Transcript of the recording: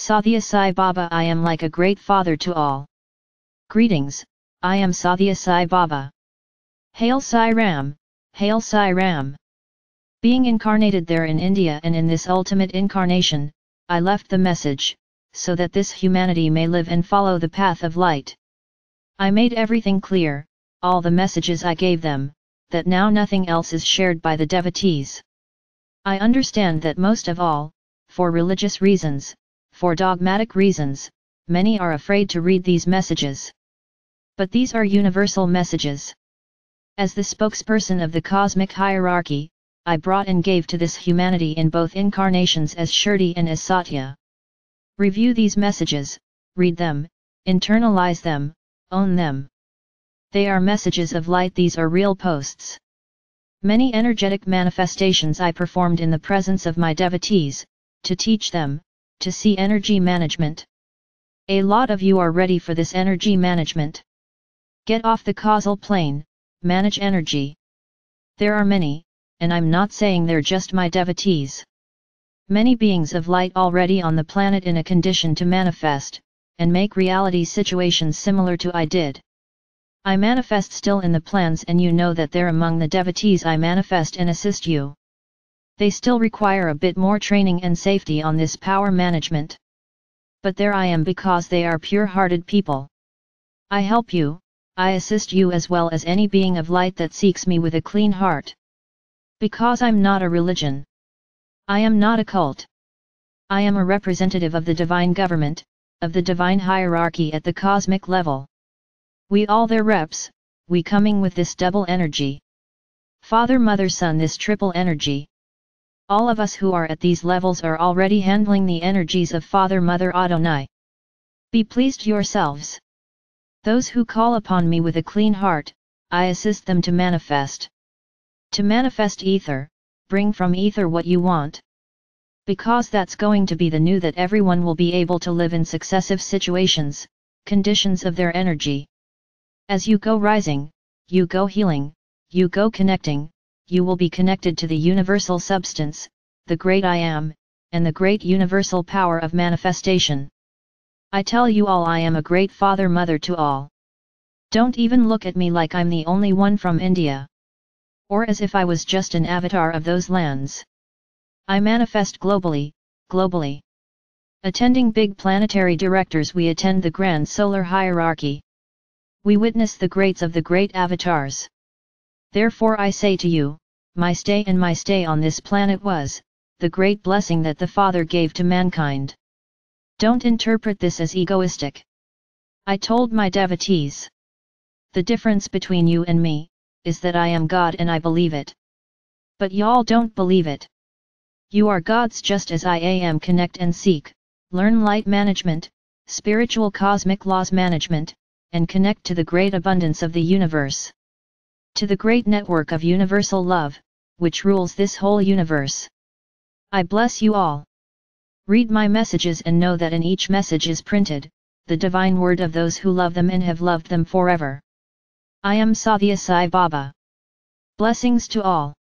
Sathya Sai Baba I am like a great father to all. Greetings, I am Sathya Sai Baba. Hail Sai Ram, Hail Sai Ram. Being incarnated there in India and in this ultimate incarnation, I left the message, so that this humanity may live and follow the path of light. I made everything clear, all the messages I gave them, that now nothing else is shared by the devotees. I understand that most of all, for religious reasons, for dogmatic reasons, many are afraid to read these messages. But these are universal messages. As the spokesperson of the cosmic hierarchy, I brought and gave to this humanity in both incarnations as Shirdi and as Sathya. Review these messages, read them, internalize them, own them. They are messages of light these are real posts. Many energetic manifestations I performed in the presence of my devotees, to teach them, to see energy management. A lot of you are ready for this energy management. Get off the causal plane, manage energy. There are many, and I'm not saying they're just my devotees. Many beings of light already on the planet in a condition to manifest, and make reality situations similar to I did. I manifest still in the plans and you know that they're among the devotees I manifest and assist you. They still require a bit more training and safety on this power management. But there I am because they are pure-hearted people. I help you, I assist you as well as any being of light that seeks me with a clean heart. Because I'm not a religion. I am not a cult. I am a representative of the divine government, of the divine hierarchy at the cosmic level. We all their reps, we coming with this double energy. Father Mother Son this triple energy. All of us who are at these levels are already handling the energies of Father Mother Adonai. Be pleased yourselves. Those who call upon me with a clean heart, I assist them to manifest. To manifest ether, bring from ether what you want. Because that's going to be the new that everyone will be able to live in successive situations, conditions of their energy. As you go rising, you go healing, you go connecting, you will be connected to the universal substance, the great I am, and the great universal power of manifestation. I tell you all I am a great father mother to all. Don't even look at me like I'm the only one from India or as if I was just an avatar of those lands. I manifest globally, globally. Attending big planetary directors we attend the grand solar hierarchy. We witness the greats of the great avatars. Therefore I say to you, my stay and my stay on this planet was, the great blessing that the Father gave to mankind. Don't interpret this as egoistic. I told my devotees. The difference between you and me, is that I am God and I believe it. But y'all don't believe it. You are gods just as I am connect and seek, learn light management, spiritual cosmic laws management, and connect to the great abundance of the universe. To the great network of universal love, which rules this whole universe. I bless you all. Read my messages and know that in each message is printed, the divine word of those who love them and have loved them forever. I am Sathya Sai Baba. Blessings to all.